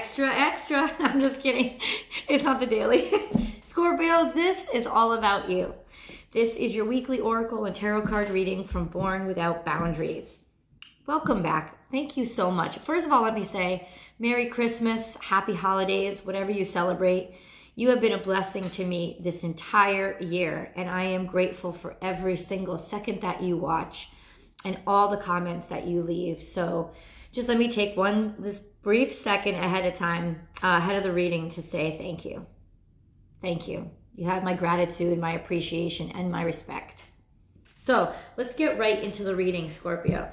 Extra, extra. I'm just kidding. It's not the daily. Scorpio, this is all about you. This is your weekly oracle and tarot card reading from Born Without Boundaries. Welcome back. Thank you so much. First of all, let me say Merry Christmas, Happy Holidays, whatever you celebrate. You have been a blessing to me this entire year, and I am grateful for every single second that you watch and all the comments that you leave. So just let me take one this brief second ahead of time, uh, ahead of the reading to say thank you. Thank you. You have my gratitude, my appreciation, and my respect. So let's get right into the reading, Scorpio.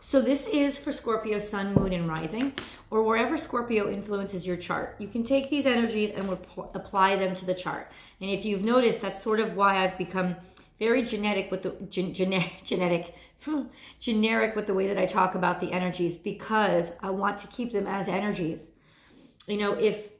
So this is for Scorpio sun, moon, and rising, or wherever Scorpio influences your chart. You can take these energies and apply them to the chart. And if you've noticed, that's sort of why I've become very genetic with the gen, genetic generic with the way that I talk about the energies because I want to keep them as energies. You know, if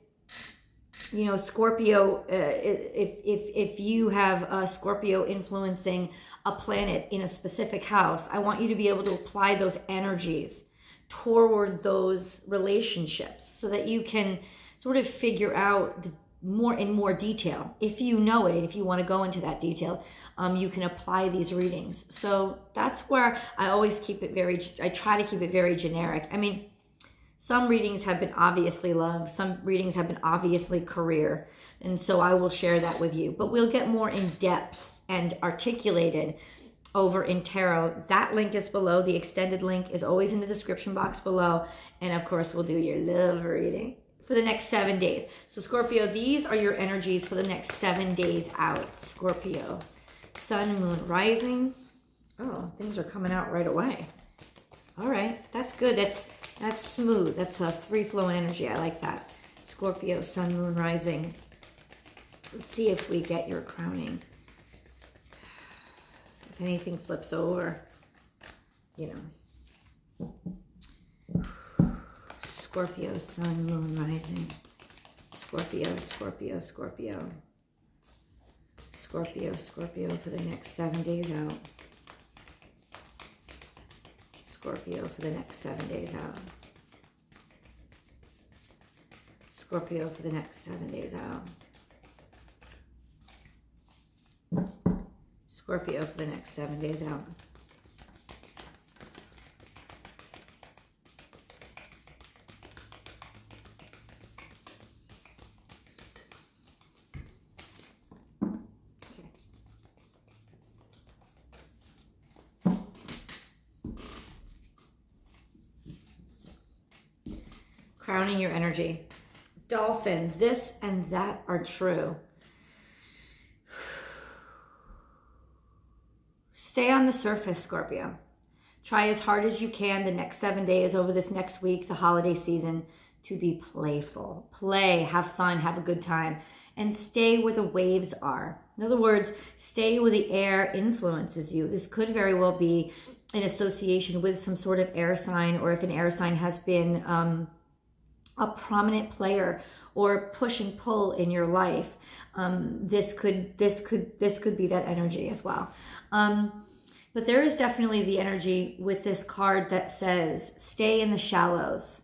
you know Scorpio, uh, if if if you have a Scorpio influencing a planet in a specific house, I want you to be able to apply those energies toward those relationships so that you can sort of figure out the more in more detail. If you know it if you want to go into that detail um, you can apply these readings. So that's where i always keep it very i try to keep it very generic. I mean some readings have been obviously love some readings have been obviously career and so i will share that with you. But we'll get more in depth and articulated over in tarot. That link is below the extended link is always in the description box below and of course we'll do your love reading for the next seven days. So Scorpio, these are your energies for the next seven days out. Scorpio, sun, moon, rising. Oh, things are coming out right away. All right, that's good. That's that's smooth. That's a free-flowing energy. I like that. Scorpio, sun, moon, rising. Let's see if we get your crowning. If anything flips over, you know. Scorpio, Sun, Moon, Rising. Scorpio, Scorpio, Scorpio. Scorpio, Scorpio for the next seven days out. Scorpio for the next seven days out. Scorpio for the next seven days out. Scorpio for the next seven days out. crowning your energy. Dolphin, this and that are true. Stay on the surface, Scorpio. Try as hard as you can the next seven days over this next week, the holiday season, to be playful. Play, have fun, have a good time, and stay where the waves are. In other words, stay where the air influences you. This could very well be in association with some sort of air sign, or if an air sign has been um, a prominent player or push and pull in your life um, this could this could this could be that energy as well. Um, but there is definitely the energy with this card that says stay in the shallows.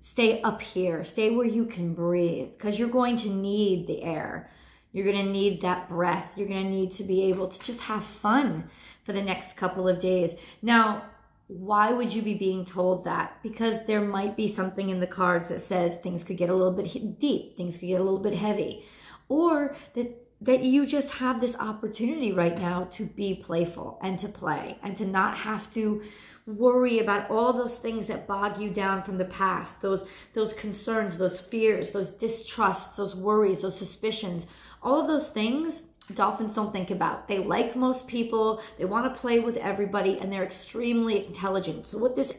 Stay up here. Stay where you can breathe. Because you're going to need the air. You're going to need that breath. You're going to need to be able to just have fun for the next couple of days. Now why would you be being told that? Because there might be something in the cards that says things could get a little bit deep, things could get a little bit heavy, or that that you just have this opportunity right now to be playful and to play and to not have to worry about all those things that bog you down from the past those those concerns those fears those distrusts those worries those suspicions all of those things dolphins don't think about. They like most people, they want to play with everybody, and they're extremely intelligent. So what this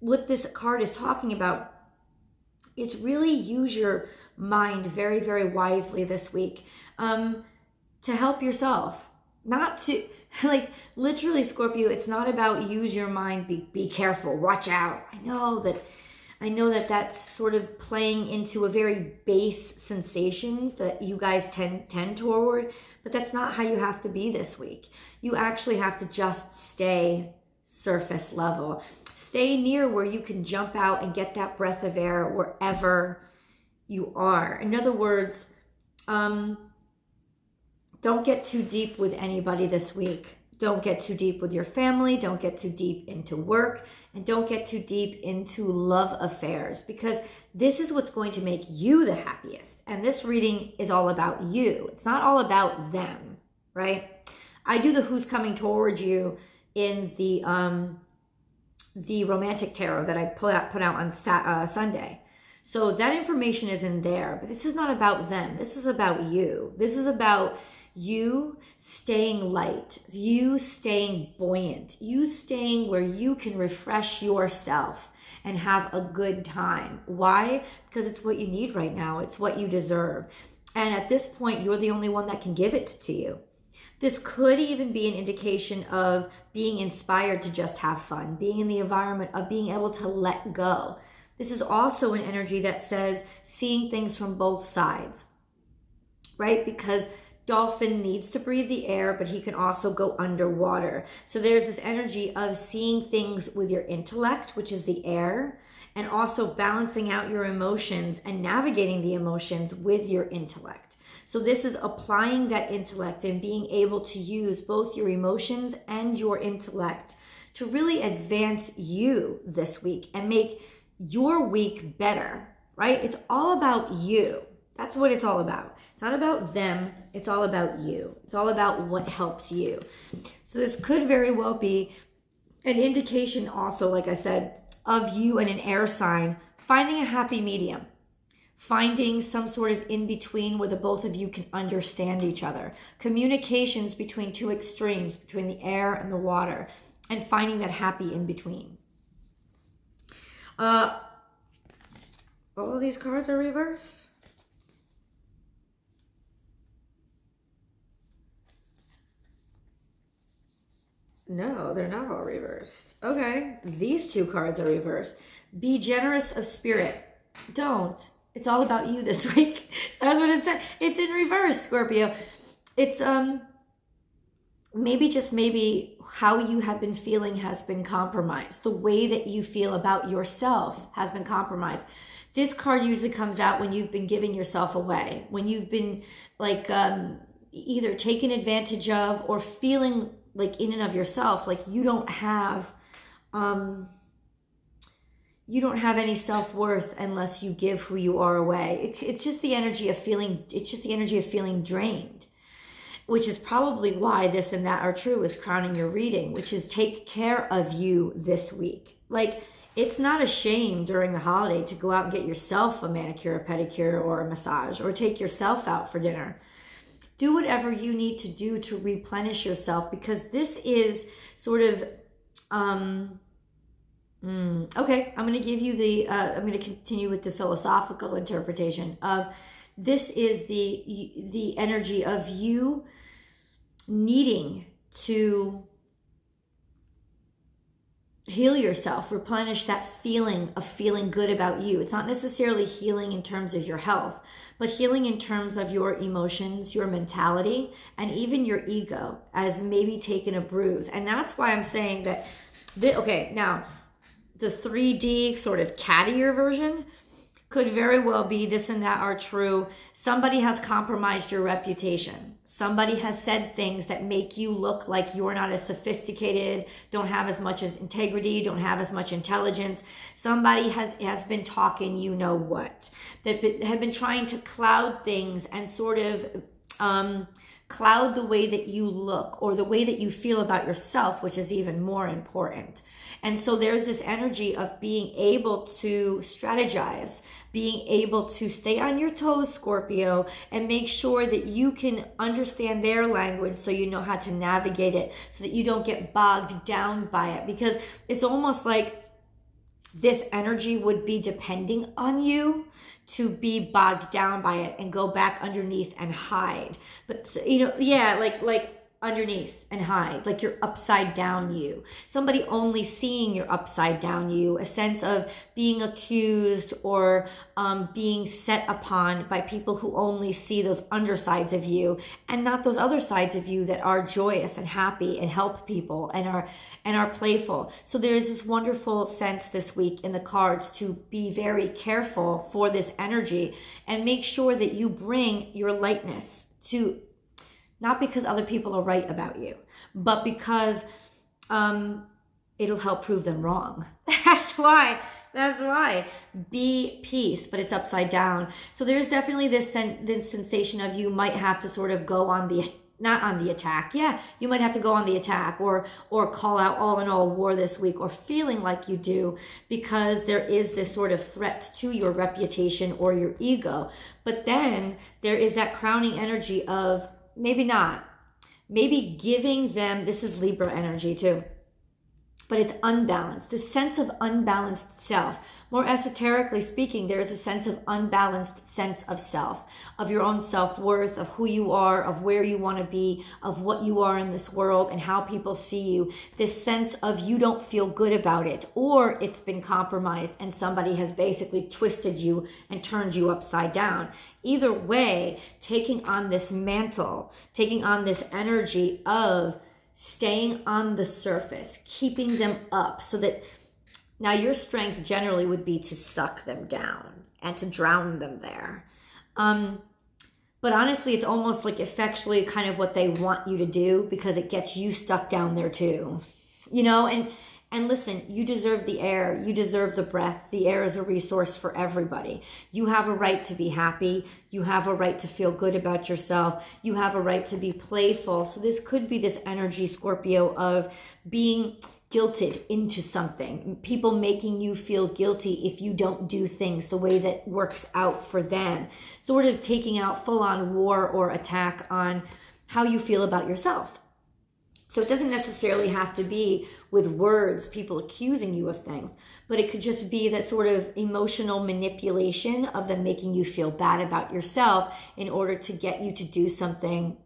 what this card is talking about is really use your mind very, very wisely this week um, to help yourself. Not to, like, literally, Scorpio, it's not about use your mind, be, be careful, watch out. I know that I know that that's sort of playing into a very base sensation that you guys tend tend toward, but that's not how you have to be this week. You actually have to just stay surface level. Stay near where you can jump out and get that breath of air wherever you are. In other words, um, don't get too deep with anybody this week. Don't get too deep with your family. Don't get too deep into work. And don't get too deep into love affairs because this is what's going to make you the happiest. And this reading is all about you, it's not all about them, right? I do the who's coming towards you in the um, the romantic tarot that I put out put out on uh, Sunday. So that information is in there, but this is not about them. This is about you. This is about you staying light, you staying buoyant, you staying where you can refresh yourself and have a good time. Why? Because it's what you need right now. It's what you deserve. And at this point, you're the only one that can give it to you. This could even be an indication of being inspired to just have fun, being in the environment of being able to let go. This is also an energy that says seeing things from both sides, right? Because dolphin needs to breathe the air, but he can also go underwater. So there's this energy of seeing things with your intellect, which is the air, and also balancing out your emotions and navigating the emotions with your intellect. So this is applying that intellect and being able to use both your emotions and your intellect to really advance you this week and make your week better, right? It's all about you. That's what it's all about. It's not about them, it's all about you. It's all about what helps you. So this could very well be an indication also, like I said, of you and an air sign finding a happy medium finding some sort of in between where the both of you can understand each other. Communications between two extremes, between the air and the water, and finding that happy in between. Uh, all of these cards are reversed. No, they're not all reversed. Okay, these two cards are reversed. Be generous of spirit. Don't. It's all about you this week. That's what it said. It's in reverse, Scorpio. It's um maybe just maybe how you have been feeling has been compromised. The way that you feel about yourself has been compromised. This card usually comes out when you've been giving yourself away, when you've been like um either taken advantage of or feeling like in and of yourself like you don't have um you don't have any self-worth unless you give who you are away. It, it's just the energy of feeling it's just the energy of feeling drained which is probably why this and that are true is crowning your reading which is take care of you this week. Like it's not a shame during the holiday to go out and get yourself a manicure a pedicure or a massage or take yourself out for dinner do whatever you need to do to replenish yourself because this is sort of um Mm, okay, I'm going to give you the, uh, I'm going to continue with the philosophical interpretation of this is the, the energy of you needing to heal yourself, replenish that feeling of feeling good about you. It's not necessarily healing in terms of your health, but healing in terms of your emotions, your mentality, and even your ego as maybe taken a bruise. And that's why I'm saying that, okay, now, the 3D sort of cattier version could very well be this and that are true. Somebody has compromised your reputation. Somebody has said things that make you look like you're not as sophisticated, don't have as much as integrity, don't have as much intelligence. Somebody has has been talking, you know what, that have been trying to cloud things and sort of um, cloud the way that you look or the way that you feel about yourself, which is even more important. And so there's this energy of being able to strategize, being able to stay on your toes, Scorpio, and make sure that you can understand their language so you know how to navigate it, so that you don't get bogged down by it. Because it's almost like this energy would be depending on you to be bogged down by it and go back underneath and hide. But you know, yeah, like like underneath and hide, like you're upside down you. Somebody only seeing your upside down you, a sense of being accused or um, being set upon by people who only see those undersides of you and not those other sides of you that are joyous and happy and help people and are and are playful. So there is this wonderful sense this week in the cards to be very careful for this energy and make sure that you bring your lightness to not because other people are right about you, but because um, it'll help prove them wrong. That's why. That's why. Be peace, but it's upside down. So there's definitely this sen- this sensation of you might have to sort of go on the not on the attack. Yeah, you might have to go on the attack or or call out all in all war this week or feeling like you do because there is this sort of threat to your reputation or your ego. But then there is that crowning energy of maybe not. Maybe giving them, this is Libra energy too, but it's unbalanced. The sense of unbalanced self. More esoterically speaking, there is a sense of unbalanced sense of self, of your own self worth, of who you are, of where you want to be, of what you are in this world, and how people see you. This sense of you don't feel good about it, or it's been compromised and somebody has basically twisted you and turned you upside down. Either way, taking on this mantle, taking on this energy of staying on the surface, keeping them up so that now your strength generally would be to suck them down and to drown them there. Um, but honestly, it's almost like effectually kind of what they want you to do because it gets you stuck down there too. You know, and and listen, you deserve the air. You deserve the breath. The air is a resource for everybody. You have a right to be happy. You have a right to feel good about yourself. You have a right to be playful. So, this could be this energy, Scorpio, of being guilted into something. People making you feel guilty if you don't do things the way that works out for them. Sort of taking out full on war or attack on how you feel about yourself. So it doesn't necessarily have to be with words, people accusing you of things, but it could just be that sort of emotional manipulation of them making you feel bad about yourself in order to get you to do something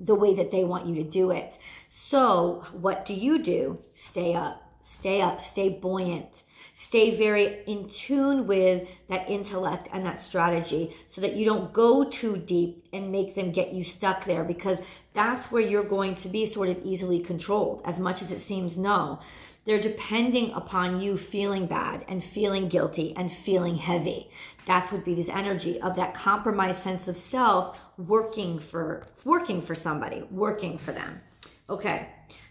the way that they want you to do it. So what do you do? Stay up, stay up, stay buoyant stay very in tune with that intellect and that strategy so that you don't go too deep and make them get you stuck there because that's where you're going to be sort of easily controlled as much as it seems no they're depending upon you feeling bad and feeling guilty and feeling heavy that's would be this energy of that compromised sense of self working for working for somebody working for them okay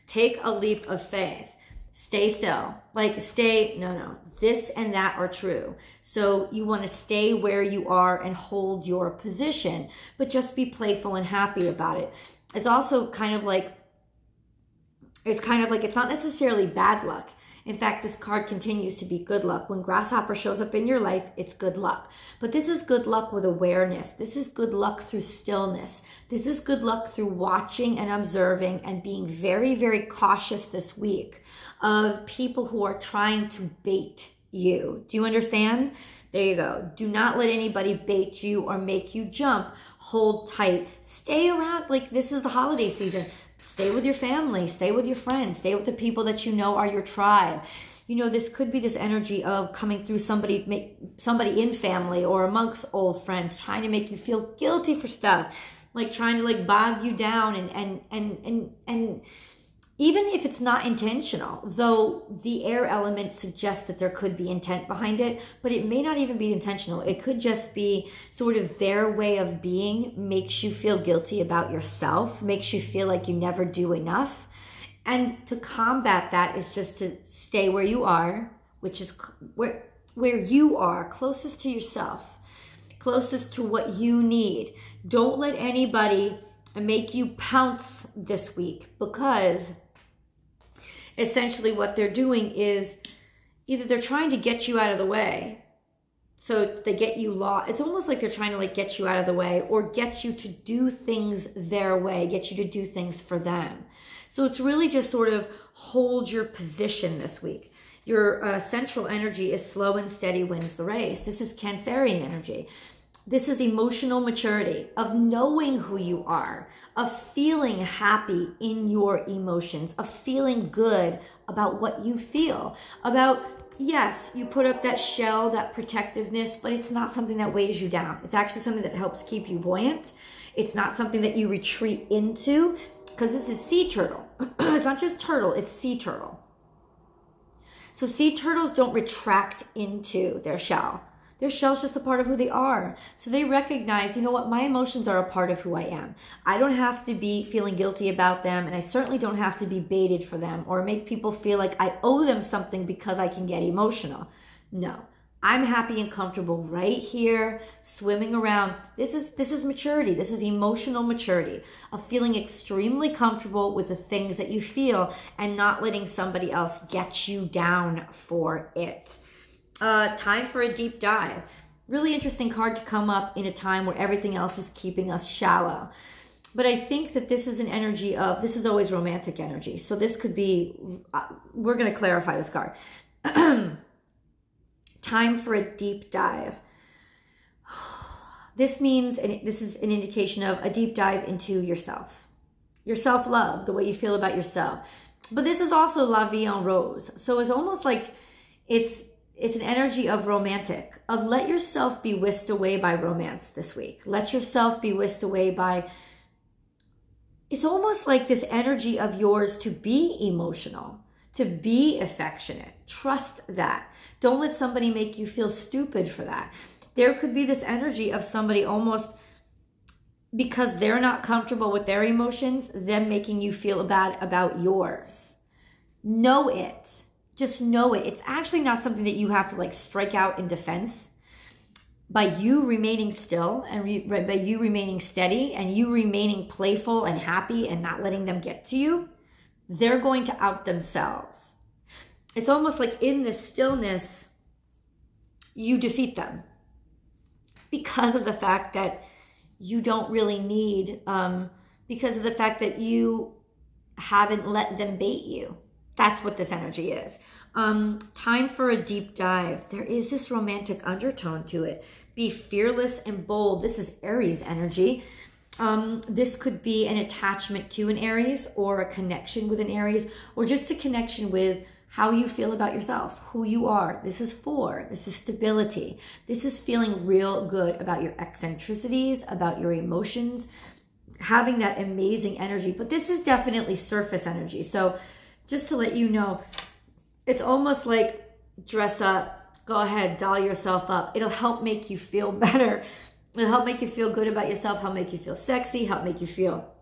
take a leap of faith stay still. Like, stay, no, no, this and that are true. So you want to stay where you are and hold your position, but just be playful and happy about it. It's also kind of like, it's kind of like, it's not necessarily bad luck. In fact, this card continues to be good luck. When grasshopper shows up in your life, it's good luck. But this is good luck with awareness. This is good luck through stillness. This is good luck through watching and observing and being very, very cautious this week of people who are trying to bait you. Do you understand? There you go. Do not let anybody bait you or make you jump. Hold tight. Stay around. Like this is the holiday season. Stay with your family, stay with your friends, stay with the people that you know are your tribe. You know, this could be this energy of coming through somebody make somebody in family or amongst old friends trying to make you feel guilty for stuff, like trying to like bog you down and and and and and even if it's not intentional, though the air element suggests that there could be intent behind it, but it may not even be intentional. It could just be sort of their way of being makes you feel guilty about yourself, makes you feel like you never do enough. And to combat that is just to stay where you are, which is where where you are, closest to yourself, closest to what you need. Don't let anybody make you pounce this week because essentially what they're doing is either they're trying to get you out of the way so they get you lost it's almost like they're trying to like get you out of the way or get you to do things their way get you to do things for them. So it's really just sort of hold your position this week. Your uh, central energy is slow and steady wins the race. This is cancerian energy this is emotional maturity of knowing who you are, of feeling happy in your emotions, of feeling good about what you feel, about yes, you put up that shell, that protectiveness, but it's not something that weighs you down. It's actually something that helps keep you buoyant. It's not something that you retreat into because this is sea turtle. it's not just turtle, it's sea turtle. So sea turtles don't retract into their shell. Their shell's just a part of who they are. So they recognize, you know what, my emotions are a part of who I am. I don't have to be feeling guilty about them, and I certainly don't have to be baited for them or make people feel like I owe them something because I can get emotional. No. I'm happy and comfortable right here, swimming around. This is this is maturity. This is emotional maturity of feeling extremely comfortable with the things that you feel and not letting somebody else get you down for it. Uh, time for a deep dive. Really interesting card to come up in a time where everything else is keeping us shallow. But I think that this is an energy of, this is always romantic energy. So this could be, uh, we're going to clarify this card. time for a deep dive. This means, and this is an indication of a deep dive into yourself, your self love, the way you feel about yourself. But this is also la vie en rose. So it's almost like it's it's an energy of romantic, of let yourself be whisked away by romance this week. Let yourself be whisked away by, it's almost like this energy of yours to be emotional, to be affectionate. Trust that. Don't let somebody make you feel stupid for that. There could be this energy of somebody almost because they're not comfortable with their emotions, them making you feel bad about yours. Know it just know it. It's actually not something that you have to like strike out in defense. By you remaining still and re- by you remaining steady and you remaining playful and happy and not letting them get to you, they're going to out themselves. It's almost like in the stillness, you defeat them because of the fact that you don't really need, um, because of the fact that you haven't let them bait you. That's what this energy is. Um, time for a deep dive. There is this romantic undertone to it. Be fearless and bold. This is Aries energy. Um, this could be an attachment to an Aries or a connection with an Aries or just a connection with how you feel about yourself, who you are. This is four. This is stability. This is feeling real good about your eccentricities, about your emotions, having that amazing energy. But this is definitely surface energy. So just to let you know, it's almost like dress up, go ahead, doll yourself up. It'll help make you feel better. It'll help make you feel good about yourself, help make you feel sexy, help make you feel,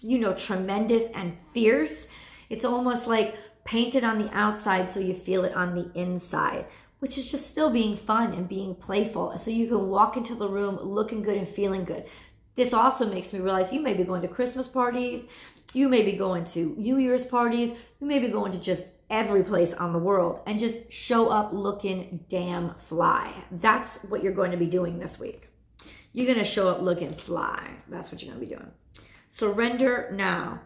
you know, tremendous and fierce. It's almost like painted on the outside so you feel it on the inside, which is just still being fun and being playful. So you can walk into the room looking good and feeling good. This also makes me realize you may be going to Christmas parties, you may be going to New Year's parties, you may be going to just every place on the world and just show up looking damn fly. That's what you're going to be doing this week. You're going to show up looking fly. That's what you're going to be doing. Surrender now.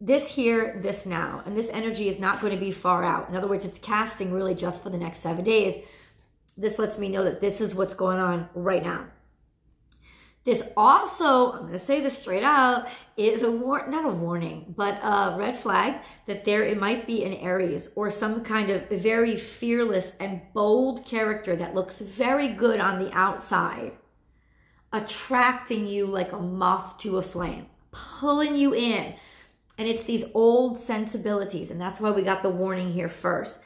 This here, this now. And this energy is not going to be far out. In other words, it's casting really just for the next seven days. This lets me know that this is what's going on right now. This also, I'm going to say this straight out, is a war not a warning, but a red flag that there it might be an Aries or some kind of very fearless and bold character that looks very good on the outside, attracting you like a moth to a flame, pulling you in. And it's these old sensibilities, and that's why we got the warning here first.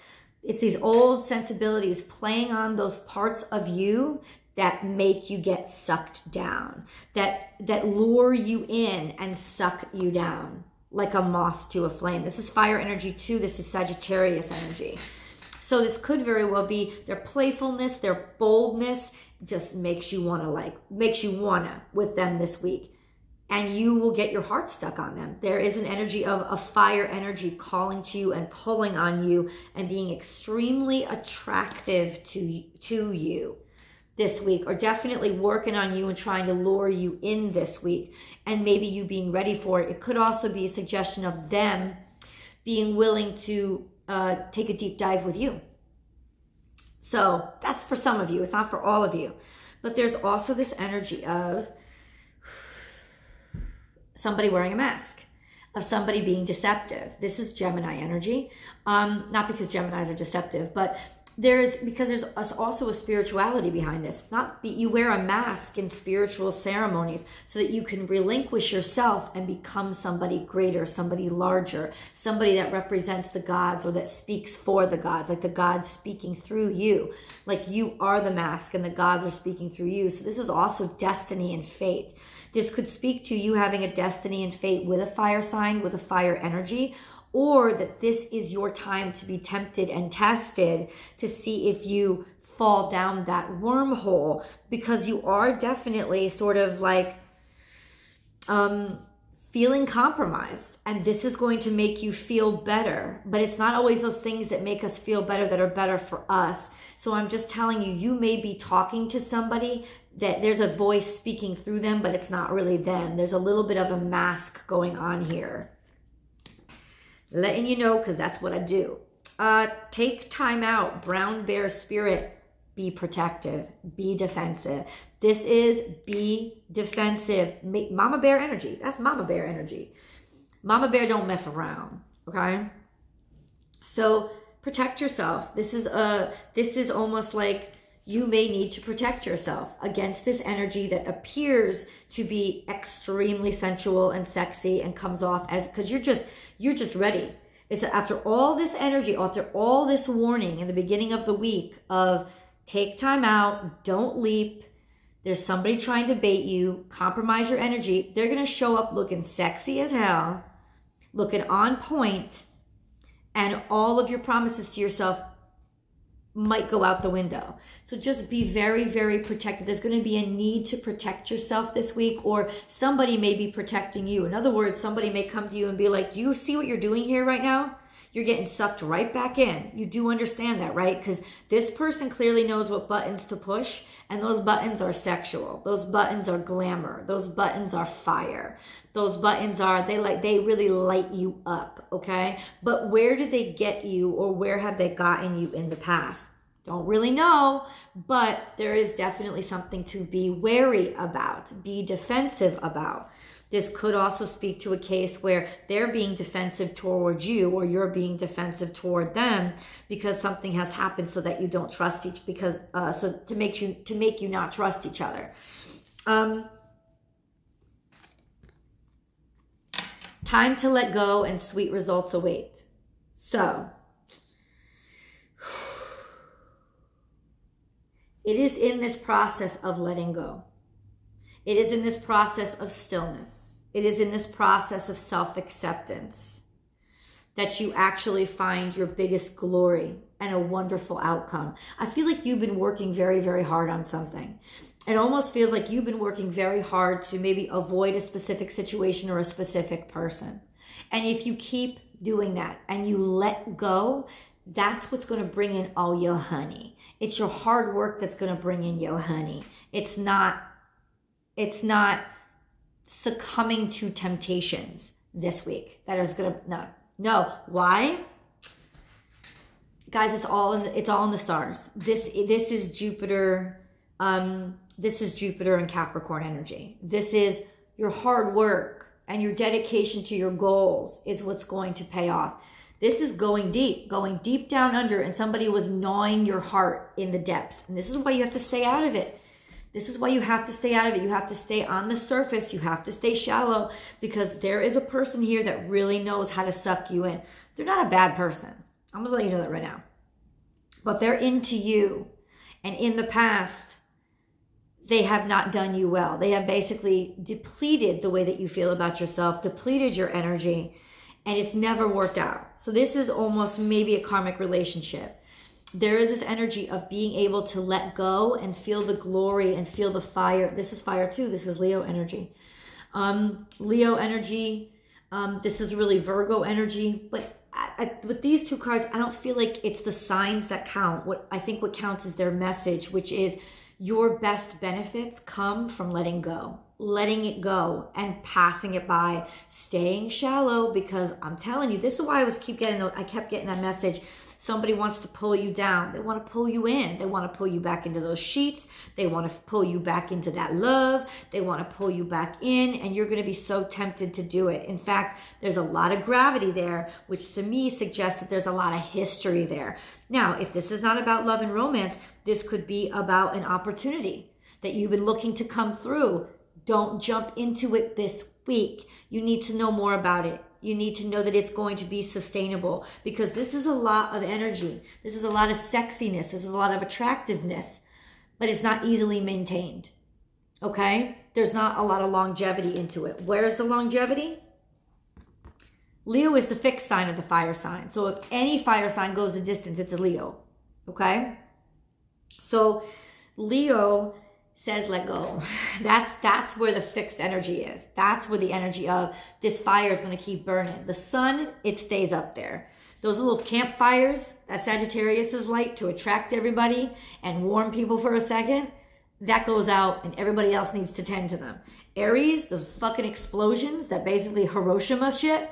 It's these old sensibilities playing on those parts of you that make you get sucked down, that that lure you in and suck you down like a moth to a flame. This is fire energy too. This is Sagittarius energy. So this could very well be their playfulness, their boldness just makes you want to like makes you want to with them this week. And you will get your heart stuck on them. There is an energy of a fire energy calling to you and pulling on you and being extremely attractive to to you this week or definitely working on you and trying to lure you in this week and maybe you being ready for it. It could also be a suggestion of them being willing to uh, take a deep dive with you. So that's for some of you, it's not for all of you. But there's also this energy of somebody wearing a mask, of somebody being deceptive. This is Gemini energy. Um, not because Geminis are deceptive, but there's because there's also a spirituality behind this. It's not you wear a mask in spiritual ceremonies so that you can relinquish yourself and become somebody greater, somebody larger, somebody that represents the gods or that speaks for the gods, like the gods speaking through you. Like you are the mask and the gods are speaking through you. So this is also destiny and fate. This could speak to you having a destiny and fate with a fire sign, with a fire energy, or that this is your time to be tempted and tested to see if you fall down that wormhole because you are definitely sort of like um feeling compromised and this is going to make you feel better. But it's not always those things that make us feel better that are better for us. So i'm just telling you you may be talking to somebody that there's a voice speaking through them but it's not really them. There's a little bit of a mask going on here letting you know because that's what I do. Uh, take time out, brown bear spirit. Be protective, be defensive. This is be defensive. Mama bear energy. That's mama bear energy. Mama bear don't mess around. Okay. So protect yourself. This is a, this is almost like you may need to protect yourself against this energy that appears to be extremely sensual and sexy and comes off as because you're just you're just ready. It's after all this energy after all this warning in the beginning of the week of take time out don't leap there's somebody trying to bait you compromise your energy they're going to show up looking sexy as hell looking on point and all of your promises to yourself might go out the window. So just be very, very protected. There's going to be a need to protect yourself this week, or somebody may be protecting you. In other words, somebody may come to you and be like, Do you see what you're doing here right now? You're getting sucked right back in. You do understand that, right? Because this person clearly knows what buttons to push, and those buttons are sexual. Those buttons are glamour. Those buttons are fire. Those buttons are, they like, they really light you up, okay? But where did they get you, or where have they gotten you in the past? Don't really know, but there is definitely something to be wary about, be defensive about. This could also speak to a case where they're being defensive towards you or you're being defensive toward them because something has happened so that you don't trust each because uh, so to make you to make you not trust each other. Um, time to let go and sweet results await. So, it is in this process of letting go. It is in this process of stillness it is in this process of self acceptance that you actually find your biggest glory and a wonderful outcome. I feel like you've been working very, very hard on something. It almost feels like you've been working very hard to maybe avoid a specific situation or a specific person. And if you keep doing that and you let go, that's what's going to bring in all your honey. It's your hard work that's going to bring in your honey. It's not, it's not succumbing to temptations this week that is gonna no no why? Guys it's all in the, it's all in the stars. This this is jupiter um this is jupiter and capricorn energy. This is your hard work and your dedication to your goals is what's going to pay off. This is going deep going deep down under and somebody was gnawing your heart in the depths. And this is why you have to stay out of it this is why you have to stay out of it. You have to stay on the surface. You have to stay shallow because there is a person here that really knows how to suck you in. They're not a bad person. I'm going to let you know that right now. But they're into you. And in the past, they have not done you well. They have basically depleted the way that you feel about yourself, depleted your energy, and it's never worked out. So this is almost maybe a karmic relationship there is this energy of being able to let go and feel the glory and feel the fire. This is fire too. This is Leo energy. Um, Leo energy. Um, this is really Virgo energy. But I, I, with these two cards, I don't feel like it's the signs that count. What I think what counts is their message, which is your best benefits come from letting go letting it go and passing it by staying shallow because i'm telling you this is why i was keep getting i kept getting that message Somebody wants to pull you down. They want to pull you in. They want to pull you back into those sheets. They want to pull you back into that love. They want to pull you back in, and you're going to be so tempted to do it. In fact, there's a lot of gravity there, which to me suggests that there's a lot of history there. Now, if this is not about love and romance, this could be about an opportunity that you've been looking to come through. Don't jump into it this week. You need to know more about it. You need to know that it's going to be sustainable because this is a lot of energy. This is a lot of sexiness. This is a lot of attractiveness, but it's not easily maintained. Okay? There's not a lot of longevity into it. Where is the longevity? Leo is the fixed sign of the fire sign. So if any fire sign goes a distance, it's a Leo. Okay? So Leo says let go. That's that's where the fixed energy is. That's where the energy of this fire is going to keep burning. The sun, it stays up there. Those little campfires that Sagittarius is light to attract everybody and warm people for a second, that goes out and everybody else needs to tend to them. Aries, the fucking explosions that basically Hiroshima shit,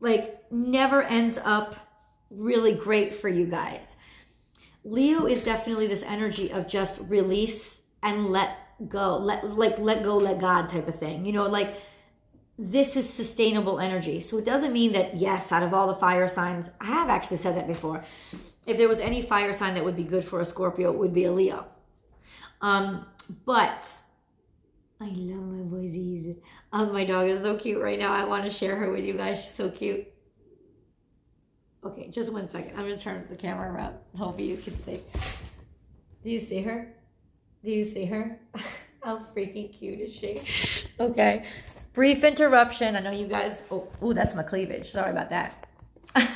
like never ends up really great for you guys. Leo is definitely this energy of just release and let go let like let go let god type of thing you know like this is sustainable energy. So it doesn't mean that yes out of all the fire signs i have actually said that before if there was any fire sign that would be good for a scorpio it would be a leo. Um but i love my voices. Um my dog is so cute right now. I want to share her with you guys. She's so cute. Okay just one second. I'm gonna turn the camera around. Hopefully you can see. Do you see her do you see her? How freaking cute is she? Okay. Brief interruption. I know you guys. Oh, oh that's my cleavage. Sorry about that.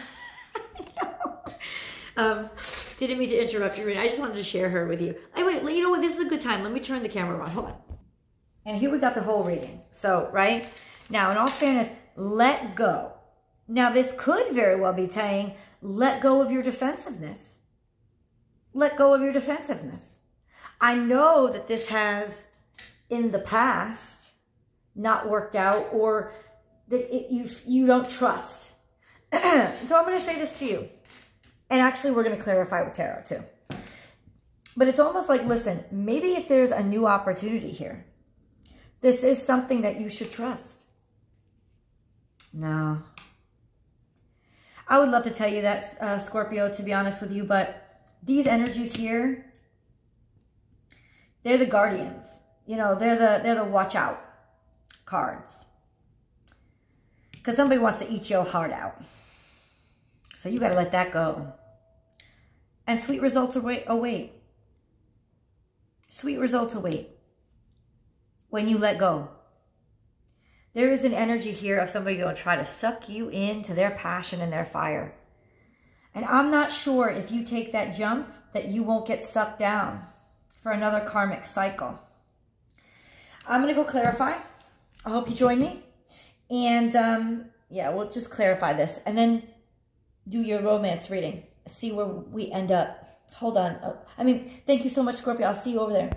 um, didn't mean to interrupt you, I just wanted to share her with you. Anyway, you know what? This is a good time. Let me turn the camera on. Hold on. And here we got the whole reading. So, right? Now, in all fairness, let go. Now, this could very well be saying, let go of your defensiveness. Let go of your defensiveness. I know that this has in the past not worked out or that it, you, you don't trust. so I'm going to say this to you. And actually, we're going to clarify with tarot too. But it's almost like, listen, maybe if there's a new opportunity here, this is something that you should trust. No. I would love to tell you that, uh, Scorpio, to be honest with you, but these energies here they're the guardians. You know, they're the they're the watch out cards. Because somebody wants to eat your heart out. So you got to let that go. And sweet results await, await. Sweet results await when you let go. There is an energy here of somebody going to try to suck you into their passion and their fire. And I'm not sure if you take that jump that you won't get sucked down for another karmic cycle. I'm going to go clarify. I hope you join me. And um, yeah, we'll just clarify this. And then do your romance reading. See where we end up. Hold on. Oh, I mean, thank you so much, Scorpio. I'll see you over there.